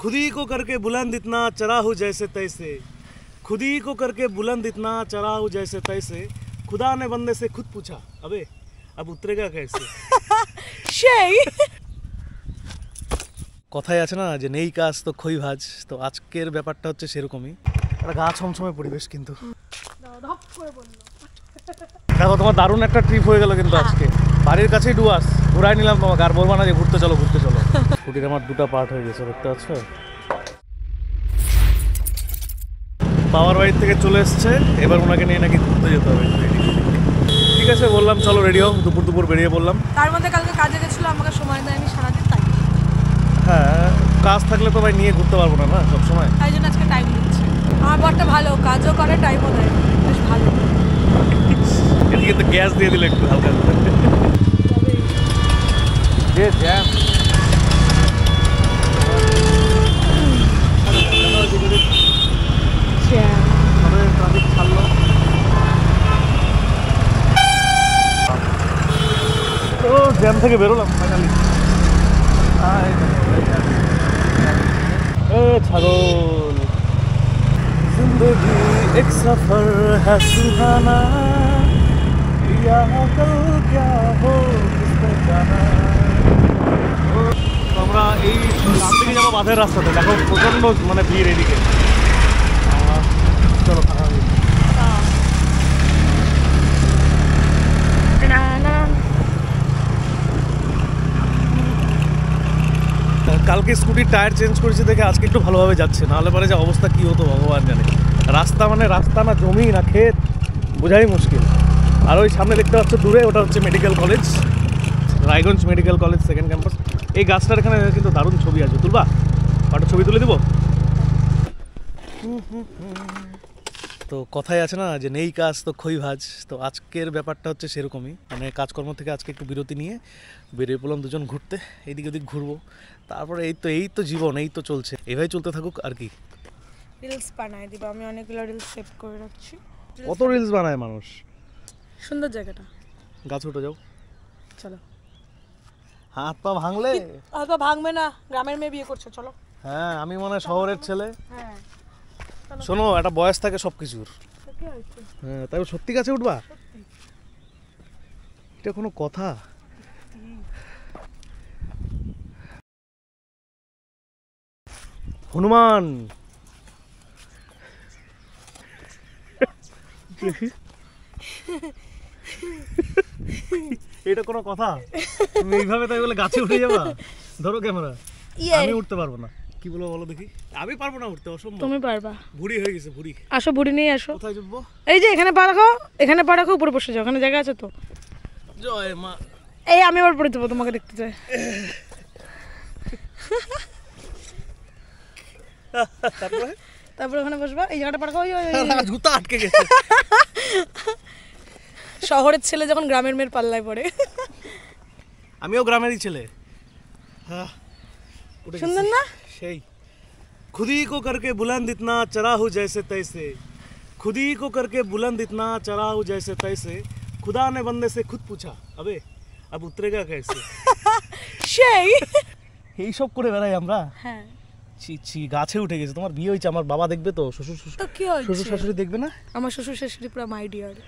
खुद ही को करके बुलंद इतना चढ़ा हूँ जैसे तैसे खुद ही को करके बुलंद इतना चढ़ा हूँ जैसे तैसे खुदा ने बंदे से खुद पूछा अबे अब उतरेगा कैसे সেই কথাই আছে না যে নেই কাজ তো খই ভাজ তো আজকের ব্যাপারটা হচ্ছে সেরকমই একটা গা ছমছমে পরিবেশ কিন্তু ধপ করে বললো দেখো তোমার দারুণ একটা ট্রিপ হয়ে গেল কিন্তু আজকে বাড়ির কাছেই ডুয়াস ঘুরাই নিলাম তোমাকে আর বলবা না যে ঘুরতে চলো ঘুরতে চলো স্কুটির আমার দুটো পার্ট হয়ে গেছে দেখতে পাচ্ছ? বাবার বাড়ির থেকে চলে এসছে এবার ওনাকে নিয়ে নাকি ঘুরতে যেতে হবে ঠিক আছে বললাম চলো রেডি হও দুপুর দুপুর বেরিয়ে বললাম তার মধ্যে কালকে কাজে গেছিল আমাকে সময় দেয়নি সারাদিন তাই। হ্যাঁ কাজ থাকলে তো ভাই নিয়ে ঘুরতে পারব না না সবসময়। তাই জন্য আজকে টাইম দিচ্ছে। আমার বরটা ভালো কাজও করে টাইমও দেয়। বেশ ভালো। এদিকে তো গ্যাস দিয়ে দিলে একটু হালকা যে জ্যাম ট্রাফিক ছাড়লো তো জ্যাম থেকে বেরোলাম ফাইনালি এ ছাগল जिंदगी एक सफर है सुहाना यहाँ कल क्या हो किसने जाना তো আমরা এই গ্রাম থেকে যাব বাঁধের রাস্তাতে। দেখো প্রচণ্ড মানে ভিড় এদিকে। চলো। কালকে স্কুটির টায়ার চেঞ্জ করেছি দেখে আজকে একটু ভালোভাবে যাচ্ছে। নাহলে পরে যে অবস্থা, কী হতো ভগবান জানে। রাস্তা মানে রাস্তা না, জমি না, ক্ষেত, বোঝাই মুশকিল। আর ওই সামনে দেখতে পাচ্ছ দূরে, ওটা হচ্ছে medical college Raiganj medical college second campus এই গাছটার এখানে কিন্তু দারুণ ছবি আছে। তুলবা? একটা ছবি তুলে দিব? তো কথাই আছে না যে নেই কাজ তো খই ভাজ। তো আজকের ব্যাপারটা হচ্ছে সেরকমই। মানে কাজকর্ম থেকে আজকে একটু বিরতি নিয়ে বেরিয়ে পড়লাম দুজন ঘুরতে। এদিক ওদিক ঘুরবো। তারপরে এই তো এই তো জীবন এই তো চলছে। এভাবে চলতে থাকুক আর কি। রিলস বানাই দিব। আমি অনেকগুলো রিলস সেভ করে রাখছি। কত রিলস বানায় মানুষ? সুন্দর জায়গাটা। গাছ উঠে যাও। চলো। হাত পা ভাঙলে? হয়তো ভাঙবে না গ্রামের মেয়ে বিয়ে করছে চলো। হ্যাঁ আমি মনে হয় শহরের ছেলে। হ্যাঁ। শোনো একটা বয়স থাকে সব কিছুর হ্যাঁ তাই সত্যি গাছে উঠবা? এটা কোনো কথা? হনুমান! এটা কোনো কথা? তুমি এইভাবে তাই বলে গাছে উঠে যাবা? ধরো ক্যামেরা। ইয়ে। আমি উঠতে পারব না। কি বলব বলো দেখি। আমি পারব না উঠতে অসম্ভব। তুমি পারবা। ভুড়ি হয়ে গেছে ভুড়ি আসো বুড়ি নিয়ে আসো। কোথায় উঠবো এই যে এখানে পা রাখো এখানে পা রাখো উপরে বসে যাও ওখানে জায়গা আছে তো। জয় মা। এই আমি আবার পড়ে দেবো তোমাকে দেখতে চাই। তারপরে? তারপরে ওখানে বসবা এই জায়গাটা পা রাখো ওই, ওই, ওই, ওই। জুতা আটকে গেছে। শহরের ছেলে যখন গ্রামের মেয়ের পাল্লায় পড়ে আমিও গ্রামেরই ছেলে হ্যাঁ, উঠে গেছি। সুন্দর না সেই खुद ही को करके बुलंद इतना चढ़ा हूँ जैसे तैसे खुद ही को करके बुलंद इतना चढ़ा हूँ जैसे तैसे खुदा ने बंदे से खुद पूछा अबे अब उतरेगा कैसे সেই এই সব করে বেড়াই আমরা হ্যাঁ ছি ছি গাছে উঠে গেছে তোমার বিয়ে হয়েছে আমার বাবা দেখবে তো শ্বশুর শ্বশুর তো কি শ্বশুর হয়েছে শাশুড়ি দেখবে না আমার শ্বশুর শাশুড়ি পুরো মাই ডিয়ার তো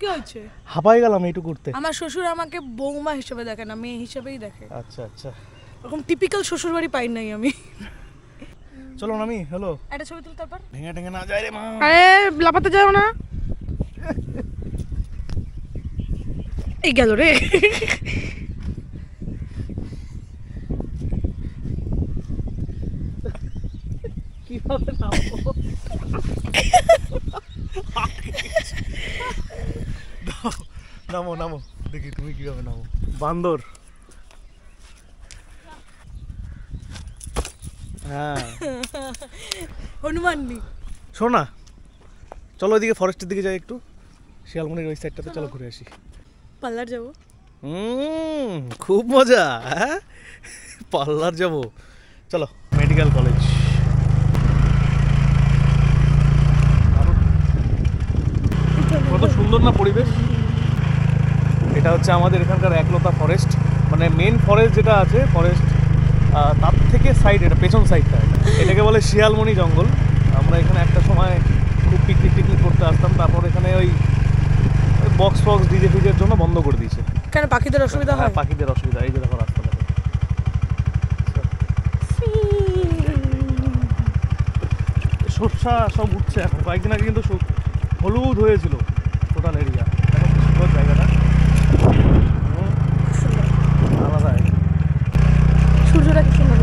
কি হয়েছে? হাঁপাই গেলাম এইটুকু করতে আমার শ্বশুর আমাকে বৌমা হিসেবে দেখে না মেয়ে হিসেবেই দেখে। আচ্ছা আচ্ছা। ওরকম টিপিক্যাল শ্বশুর বাড়ি পাই নাই আমি। চলো নামি হ্যালো। একটা ছবি তুল তারপর। ভেঙে না যায় রে মা। আরে লাপাতে যাও না। এই গেল রে। কীভাবে নামবো? নামো, নামো। নামো দেখি তুমি কীভাবে নামো। বান্দর। হ্যাঁ। হনুমান নি শোনো। চলো ওইদিকে ফরেস্টের দিকে যাই একটু। শিয়ালমনির ওই সাইডটাতে চলো ঘুরে আসি। পার্লার যাব? হুম খুব মজা হ্যাঁ? পার্লার যাব। চলো মেডিকেল কলেজ কত সুন্দর না পরিবেশ। এটা হচ্ছে আমাদের এখানকার একলতা ফরেস্ট মানে মেন ফরেস্ট যেটা আছে ফরেস্ট তার থেকে সাইড এটা পেছন সাইডটা এটাকে বলে শিয়ালমণি জঙ্গল। আমরা এখানে একটা সময় খুব পিকনিক টিকনিক করতে আসতাম তারপর এখানে ওই বক্স ফক্স ডিজে ফিজের জন্য বন্ধ করে দিয়েছে। কেন পাখিদের অসুবিধা হ্যাঁ? হয় পাখিদের অসুবিধা এই যে দেখো রাস্তা দেখো। সর্ষা সব উঠছে এখন। কয়েকদিন আগে কিন্তু হলুদ হয়েছিল। টোটাল এরিয়া সুন্দর জায়গাটা। আলাদা সূর্যটা কি সুন্দর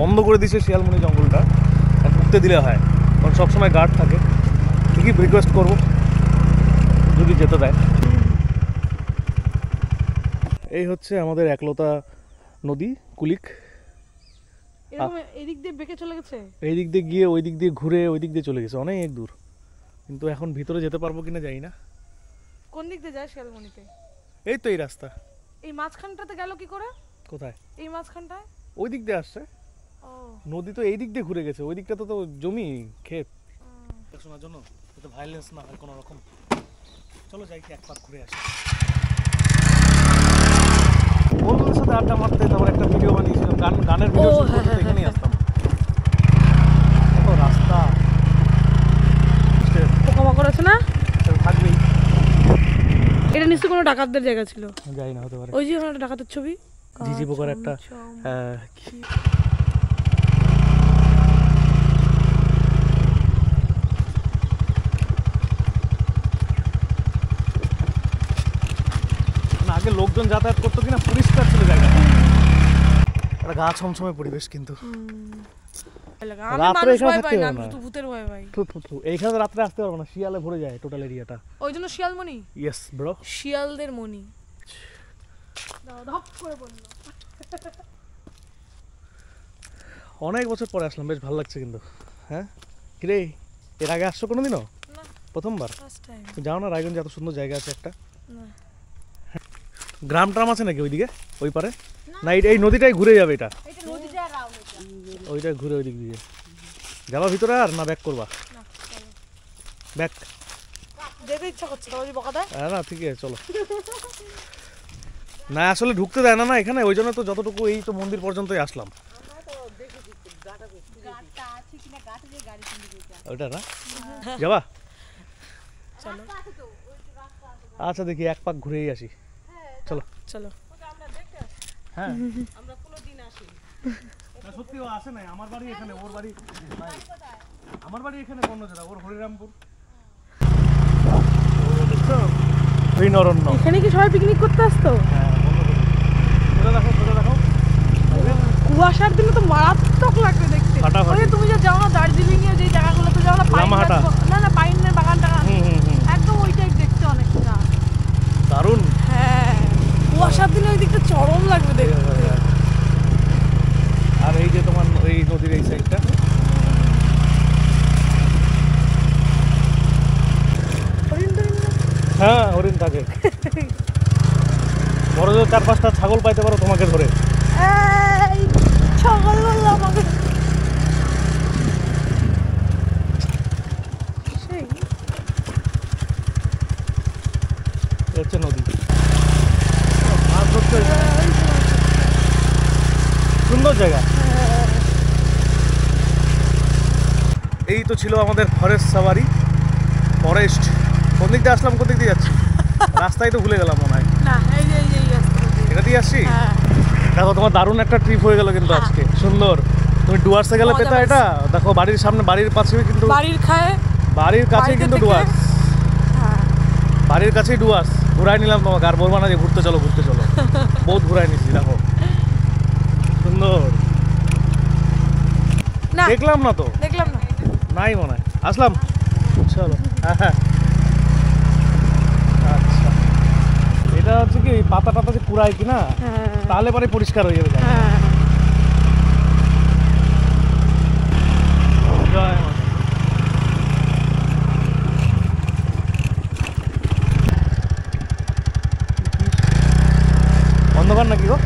বন্ধ করে দিয়েছে শিয়ালমণি জঙ্গলটা। আর ঢুকতে দিলে হয়। কারণ সবসময় গার্ড থাকে। ঠিকই রিকোয়েস্ট করব। যদি যেতে দেয়। এই হচ্ছে আমাদের একলতা নদী কুলিক। এদিক দিয়ে বেঁকে চলে গেছে? এই দিক দিয়ে গিয়ে ওই দিক দিয়ে ঘুরে ওই দিক দিয়ে চলে গেছে। অনেক দূর। কিন্তু এখন ভিতরে যেতে পারব কিনা জানি না। কোন দিক দিয়ে যায় শিয়ালমণিতে? এই তো এই রাস্তা। এই মাঝখানটাতে গেল কি করে? কোথায়? এই মাঝখানটায়? ওই দিক দিয়ে আসছে। ও। নদী তো এই দিক দিয়ে ঘুরে গেছে ওই দিকটা তো তো জমি ক্ষেত। শোনার জন্য যাতে ভাইলেন্স না হয় কোনো রকম। চলো যাই কি এক পাক ঘুরে আসি। বন্ধুদের সাথে আড্ডা মারতে তারপর একটা ভিডিও বানিয়েছিলাম গান গানের ভিডিও হ্যাঁ, হ্যাঁ, এখানেই আসতাম কত রাস্তা পোকামাকড় আছে না? এটা নিশ্চয়ই কোনো ডাকাতদের জায়গা ছিল? যাই না হতে পারে। ওই যে ওখানে ডাকাতের ছবি? ঝিঝি পোকার একটা আগে লোকজন যাতায়াত করতো কিনা পরিষ্কার ছিল জায়গাটা। একটা গা ছমছমে পরিবেশ কিন্তু। রাত্রে এখানে থাকতে না না। ভূতের ভয় পাই। থু, থু, থু। এইখানে রাত্রে আসতে পারব না শিয়ালে ভরে যায় টোটাল এরিয়াটা ওই জন্য শিয়ালমণি? ইয়েস ব্রো শিয়ালদের মণি। অনেক বছর পরে আসলাম বেশ ভালো লাগছে কিন্তু। হ্যাঁ? কিরে এর আগে আসছো কোনোদিনও? প্রথমবার? যাও না রায়গঞ্জে এত সুন্দর জায়গা আছে একটা। গ্রাম ট্রাম আছে নাকি ওইদিকে? ওই পারে? না। এই নদীটাই ঘুরে যাবে এটা এটা নদীটা রাউন্ড এটা ওইটা ঘুরে ওই দিক দিয়ে। যাবা ভিতরে আর না ব্যাক করবা? ব্যাক যেতে ইচ্ছা করছে তোমার বকা দেয়? হ্যাঁ না ঠিক আছে চলো। না আসলে ঢুকতে দেয় না না এখানে ওই জন্য তো যতটুকু এই তো মন্দির পর্যন্তই আসলাম। ওইটা না? যাবা? চলো। আচ্ছা দেখি এক পাক ঘুরেই আসি। চলো। চলো। হ্যাঁ। না, সত্যি ও আসে নাই। আমার বাড়ি এখানে ওর বাড়ি আমার বাড়ি এখানে অন্য জায়গা ওর হরিরামপুর। এখানে কি সবাই পিকনিক করতে আসতো? হ্যাঁ কুয়াশার দিনে তো মারাত্মক লাগবে দেখতে। ফাটাফাটি। ওই যে তুমি যে যাও না দার্জিলিং এ যে জায়গাগুলোতে যাও না পাইন না না পাইনের বাগান টাগান। একদম ওই টাইপ দেখতে অনেকটা। দারুণ। হ্যাঁ কুয়াশার দিনে ওই দিকটা চরম লাগবে দেখতে। আর এই যে তোমার এই নদীর এই সাইডটা? হ্যাঁ হরিণ থাকে বড় জোর চার পাঁচটা ছাগল পাইতে পারো তোমাকে ধরে ছাগল আমাকে সেই হচ্ছে নদী মাছ ধরতে। সুন্দর জায়গা। এই তো ছিল আমাদের ফরেস্ট সাফারি ফরেস্ট। কোন দিক দিয়ে আসলাম কোন দিক দিয়ে যাচ্ছি? রাস্তায় তো ভুলে গেলাম মনে হয়। এটা দিয়ে আসছি? হ্যাঁ। দেখো তোমার দারুণ একটা ট্রিপ হয়ে গেল কিন্তু আজকে। সুন্দর। তুমি ডুয়ার্সে গেলে পেতা এটা? দেখো বাড়ির সামনে বাড়ির পাশেই কিন্তু বাড়ির খায়। বাড়ির কাছেই কিন্তু ডুয়ার্স। হ্যাঁ। বাড়ির কাছেই ডুয়ার্স। ঘুরাই নিলাম তোমাকে আর বলব না যে ঘুরতে চলো ঘুরতে চলো। বহুত ঘুরাই নিছি দেখো। সুন্দর। না। দেখলাম না তো? দেখলাম না। নাই মনে হয়। আসলাম? চলো। আচ্ছা। এটা হচ্ছে কি পাতা টাতা যে কুড়ায় কি না হ্যাঁ। তাহলে পরে পরিষ্কার হয়ে যাবে। হ্যাঁ। জয় অন্ধকার নাকি গো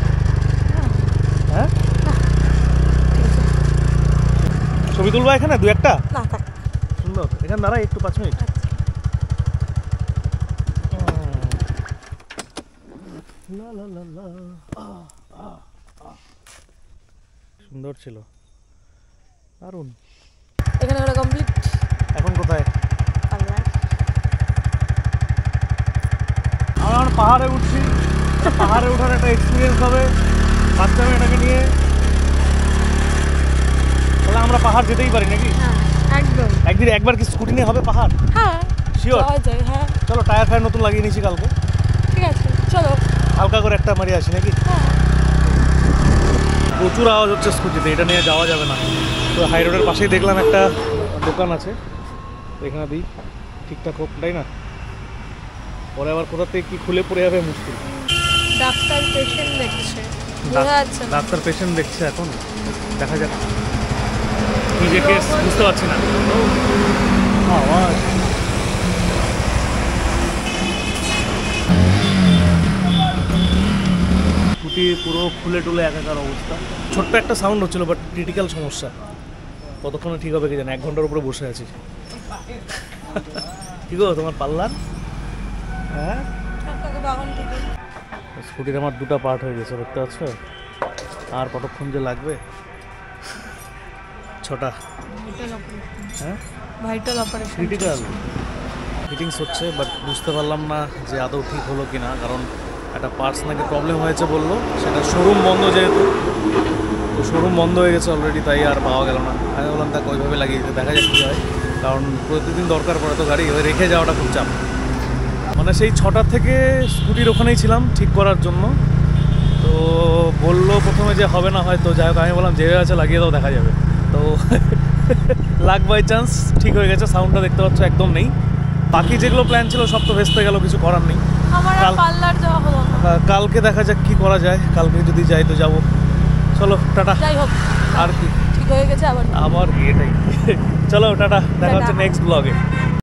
হ্যাঁ ছবি তুলবা এখানে দু একটা? না থাক। সুন্দর। এখানে দাঁড়াই একটু পাঁচ মিনিট। আহ। সুন্দর ছিল। দারুণ। এখানে ওটা কমপ্লিট এখন কোথায়? আমরা এখন পাহাড়ে উঠছি। পাহাড়ে ওঠার একটা এক্সপিরিয়েন্স হবে। বাচ্চা মেয়েটাকে নিয়ে। তাহলে আমরা পাহাড় যেতেই পারি নাকি? হ্যাঁ একদম। একদিন একবার কি স্কুটি নিয়ে হবে পাহাড়? হ্যাঁ যায় হ্যাঁ। চলো টায়ার ফায়ার নতুন লাগিয়ে নিয়েছি কালকে। ঠিক আছে চলো। হালকা করে একটা মারিয়ে আসি নাকি? হ্যাঁ। প্রচুর আওয়াজ হচ্ছে স্কুটিতে এটা নিয়ে যাওয়া যাবে না। তো হাই রোডের পাশেই দেখলাম একটা দোকান আছে এখানে দিই। ঠিকঠাক হোক তাই না? পরে আবার কোথা থেকে কি খুলে পড়ে যাবে মুশকিল। ডাক্তার পেশেন্ট দেখছে। ডাক্তার পেশেন্ট দেখছে এখন। দেখা যাক। কি যে কেস বুঝতে পারছি না। আওয়াজ পুরো খুলে টুলে একাকার অবস্থা। ছোট্ট একটা সাউন্ড হচ্ছিল বাট ক্রিটিক্যাল সমস্যা। কতক্ষণে ঠিক হবে কি জানি? এক ঘণ্টার উপরে বসে আছি। কি গো, তোমার পাল্লার? হ্যাঁ? স্কুটির আমার দুটো পার্ট হয়ে গেছে, দেখতে পাচ্ছ? আর কতক্ষণ যে লাগবে? ছটা? হ্যাঁ? ভাইটাল অপারেশন ক্রিটিক্যাল ফিটিংস হচ্ছে বাট বুঝতে পারলাম না যে আদৌ ঠিক হলো কি না কারণ একটা পার্টস নাকি প্রবলেম হয়েছে বলল সেটা শোরুম বন্ধ যেহেতু তো শোরুম বন্ধ হয়ে গেছে অলরেডি তাই আর পাওয়া গেল না। আমি বললাম তাকে ওইভাবে লাগিয়ে দিতে দেখা কী হয়। কারণ প্রতিদিন দরকার পড়ে তো গাড়ি ওই রেখে যাওয়াটা খুব চাপ। মানে সেই ছটা থেকে স্কুটির ওখানেই ছিলাম ঠিক করার জন্য। তো বলল প্রথমে যে হবে না হয়তো যাই হোক আমি বললাম যে আছে লাগিয়ে দাও দেখা যাবে। তো লাক বাই চান্স ঠিক হয়ে গেছে সাউন্ডটা দেখতে পাচ্ছ একদম নেই। বাকি যেগুলো প্ল্যান ছিল সব তো ভেস্তে গেল কিছু করার নেই। আহ, কালকে দেখা যাক কি করা যায় কালকে যদি যাই তো যাব। চলো টাটা। যাই হোক। আর কি। ঠিক হয়ে গেছে আবার। এটাই চলো টাটা। দেখা হচ্ছে নেক্সট ব্লগে